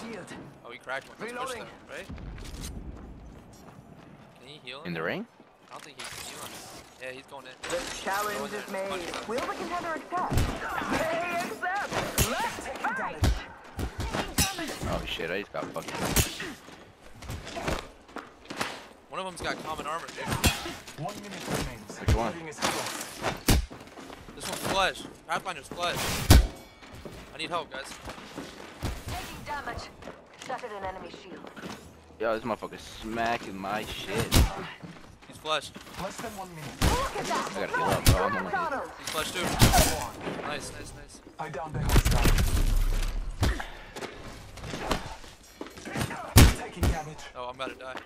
shield. Oh, he cracked one. Reloading. them, right? Can he heal? In the ring? I don't think he can heal him. Yeah, he's going in. The challenge Going is there. made. Punch him. Will the contender accept? They accept. Let's fight. Oh shit, I just got fucking. One of them's got common armor, dude. One minute remains. Which one? Ring is close. This one's flesh. Pathfinder's flesh. I need help, guys. Taking damage. Shattered an enemy shield. Yo, this motherfucker smacking my shit. He's flesh. Less than one minute. Look at that! I gotta heal up, bro. I'm only Got him. He's flesh too. Nice, nice, nice. I downed the hostile. Taking damage. Oh, I'm about to die.